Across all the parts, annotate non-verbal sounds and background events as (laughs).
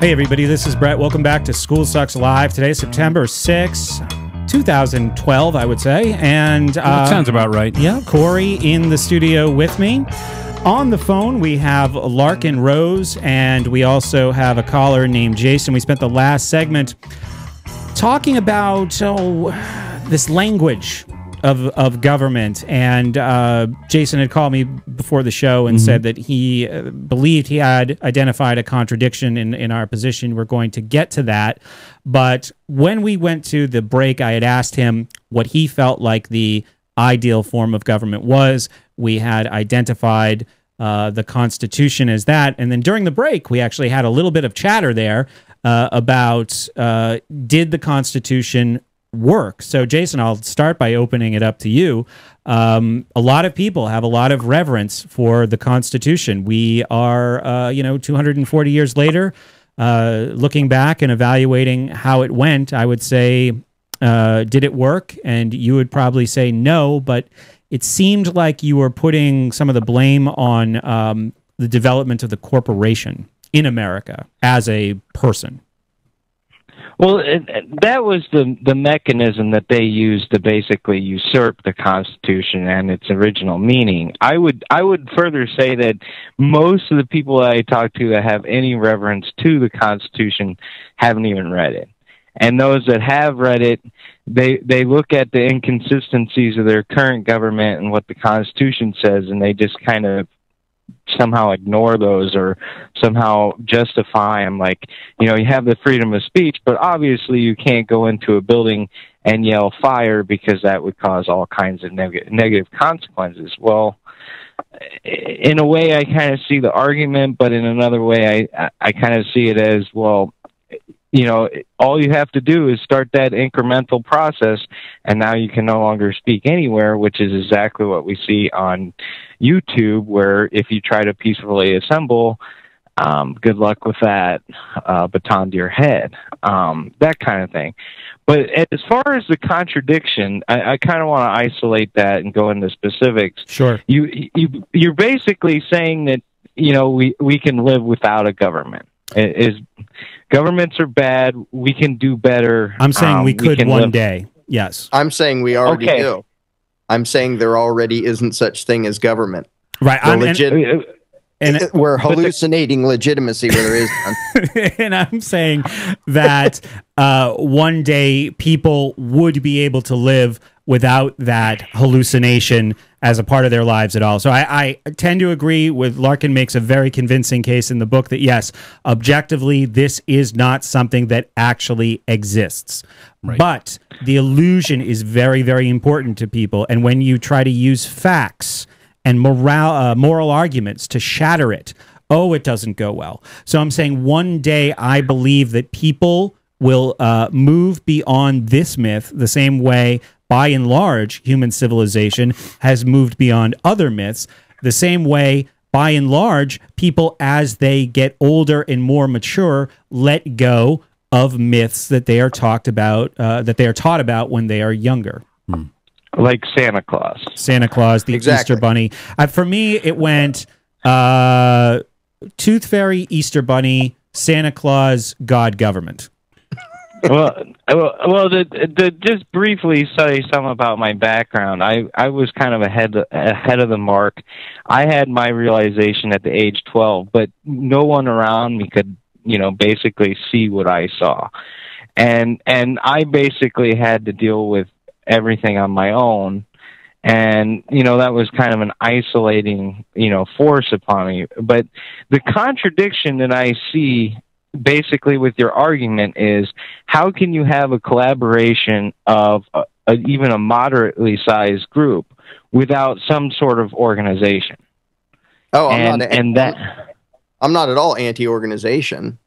Hey, everybody, this is Brett. Welcome back to School Sucks Live. Today, is September 6, 2012, I would say. And uh, that sounds about right. yeah, Cory in the studio with me. On the phone, we have Larken Rose, and we also have a caller named Jason. We spent the last segment talking about oh, this language of, of government. And uh, Jason had called me before the show and said that he uh, believed he had identified a contradiction in, in our position. We're going to get to that. But when we went to the break, I had asked him what he felt like the ideal form of government was. We had identified uh, the Constitution as that. And then during the break, we actually had a little bit of chatter there uh, about uh, did the Constitution work? So, Jason, I'll start by opening it up to you. Um, a lot of people have a lot of reverence for the Constitution. We are, uh, you know, 240 years later, uh, looking back and evaluating how it went, I would say, uh, did it work? And you would probably say no, but it seemed like you were putting some of the blame on um, the development of the corporation in America as a person. Well, that was the the mechanism that they used to basically usurp the Constitution and its original meaning. I would I would further say that most of the people that I talk to that have any reverence to the Constitution haven't even read it, and those that have read it, they they look at the inconsistencies of their current government and what the Constitution says, and they just kind of somehow ignore those or somehow justify them like you know you have the freedom of speech but obviously you can't go into a building and yell fire because that would cause all kinds of neg- negative consequences. Well in a way i kind of see the argument but in another way i i kind of see it as well you know all you have to do is start that incremental process and now you can no longer speak anywhere which is exactly what we see on youtube where if you try to peacefully assemble um, good luck with that uh, baton to your head um, that kind of thing. But as far as the contradiction i, I kind of want to isolate that and go into specifics. Sure. you you you're basically saying that you know we we can live without a government is governments are bad we can do better I'm saying Um, we could can one live- day. Yes. I'm saying we already Okay. do. I'm saying there already isn't such thing as government. Right. The I'm, and, legit- and, (laughs) We're hallucinating legitimacy where there is none. (laughs) and I'm saying that uh, one day people would be able to live without that hallucination as a part of their lives at all. So I, I tend to agree with Larken makes a very convincing case in the book that yes, objectively, this is not something that actually exists. But the illusion is very, very important to people. And when you try to use facts and moral, uh, moral arguments to shatter it, oh, it doesn't go well. So I'm saying one day I believe that people will uh, move beyond this myth the same way, by and large, human civilization has moved beyond other myths, the same way. By and large, people, as they get older and more mature, let go of myths that they are talked about, uh, that they are taught about when they are younger. Like santa claus Santa Claus, the Exactly. Easter Bunny. Uh, for me, it went uh, Tooth Fairy, Easter Bunny, Santa Claus, God Government. (laughs) well, well, well to, to just briefly say some about my background, I, I was kind of ahead ahead of the mark. I had my realization at the age twelve, but no one around me could, you know, basically see what I saw, and and I basically had to deal with everything on my own. And, you know, that was kind of an isolating, you know, force upon me. But the contradiction that I see basically with your argument is how can you have a collaboration of a, a, even a moderately sized group without some sort of organization? Oh, I'm and not. and that I'm not at all anti-organization.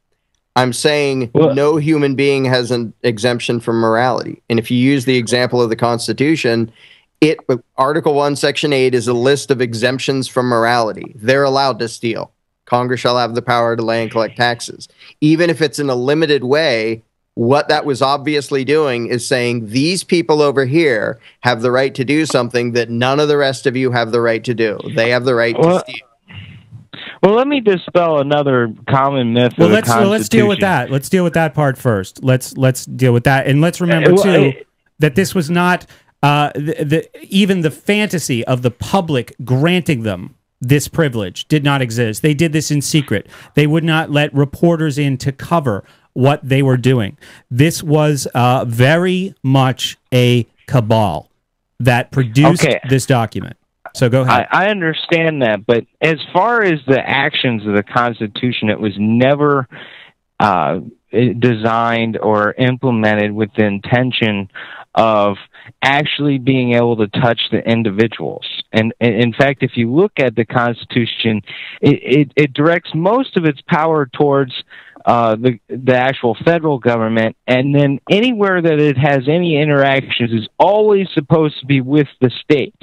I'm saying Well- no human being has an exemption from morality. And if you use the example of the Constitution, it Article 1 Section 8 is a list of exemptions from morality. They're allowed to steal. Congress shall have the power to lay and collect taxes. Even if it's in a limited way, what that was obviously doing is saying these people over here have the right to do something that none of the rest of you have the right to do. They have the right Well, to steal. Well, let me dispel another common myth. Well, let's well, let's deal with that. Let's deal with that part first. Let's let's deal with that, and let's remember uh, too that this was not uh, the, the even the fantasy of the public granting them this privilege did not exist. They did this in secret. They would not let reporters in to cover what they were doing. This was uh, very much a cabal that produced okay. this document. So go ahead. I, I, understand that, but as far as the actions of the Constitution, it was never uh, designed or implemented with the intention of actually being able to touch the individuals. And, and in fact, if you look at the Constitution, it, it, it directs most of its power towards uh, the the actual federal government, and then anywhere that it has any interactions is always supposed to be with the state.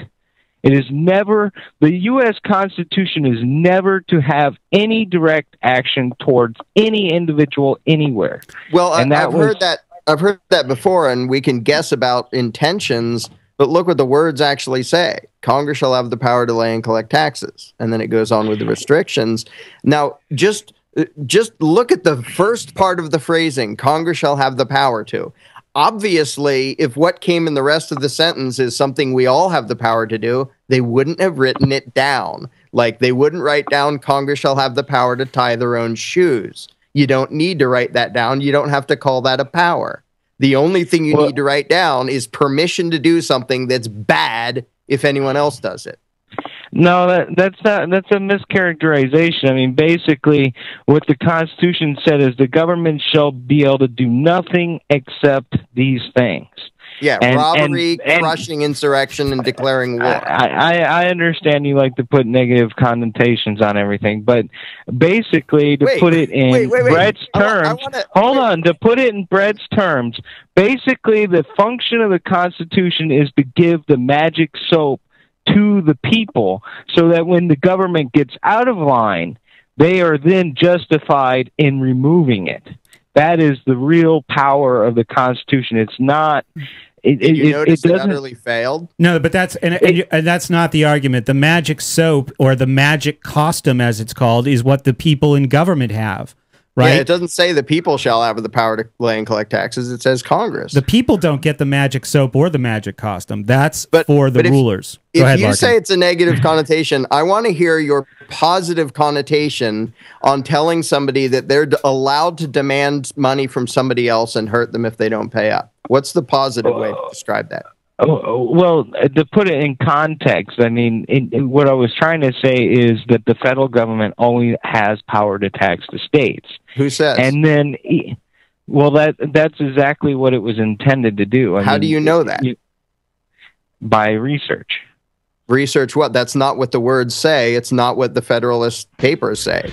It is never the U.S. Constitution is never to have any direct action towards any individual anywhere. Well, I, have heard that I've heard that before, and we can guess about intentions. But look what the words actually say. Congress shall have the power to lay and collect taxes. And then it goes on with the restrictions. Now, just just look at the first part of the phrasing Congress shall have the power to. Obviously, if what came in the rest of the sentence is something we all have the power to do, they wouldn't have written it down. Like they wouldn't write down Congress shall have the power to tie their own shoes. You don't need to write that down. You don't have to call that a power. The only thing you well, need to write down is permission to do something that's bad if anyone else does it. No, that that's not that's a mischaracterization. I mean, basically, what the Constitution said is the government shall be able to do nothing except these things. Yeah, and, robbery, and, crushing and insurrection, and declaring war. I, I, I understand you like to put negative connotations on everything, but basically, to wait, put it in wait, wait, Brett's terms, I wanna, hold on, to put it in Brett's terms, basically, the function of the Constitution is to give the magic soap to the people so that when the government gets out of line, they are then justified in removing it. That is the real power of the Constitution. It's not. It, Did you it, notice it, it utterly failed? No, but that's and, and, and, that's not the argument. The magic soap or the magic costume, as it's called, is what the people in government have right? Yeah, it doesn't say the people shall have the power to lay and collect taxes. It says Congress. The people don't get the magic soap or the magic costume. That's but, for the but rulers. If, if ahead, you Larken. say it's a negative connotation, I want to hear your positive connotation on telling somebody that they're allowed to demand money from somebody else and hurt them if they don't pay up. What's the positive way to uh, describe that? Oh, well, to put it in context, I mean, what I was trying to say is that the federal government only has power to tax the states. Who says? And then, well, that that's exactly what it was intended to do. I How mean, do you know that? You, by research. Research what? That's not what the words say. It's not what the Federalist Papers say.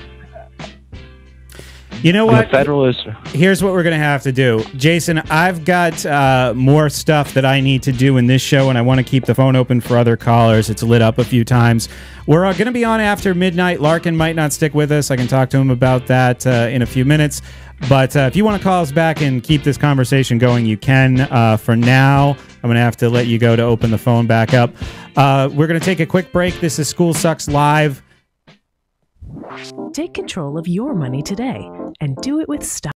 You know what? Federalist. Here's what we're going to have to do. Jason, I've got uh, more stuff that I need to do in this show, and I want to keep the phone open for other callers. It's lit up a few times. We're uh, going to be on after midnight. Larken might not stick with us. I can talk to him about that uh, in a few minutes. But uh, if you want to call us back and keep this conversation going, you can. Uh, for now, I'm going to have to let you go to open the phone back up. Uh, we're going to take a quick break. This is School Sucks Live. Take control of your money today and do it with style.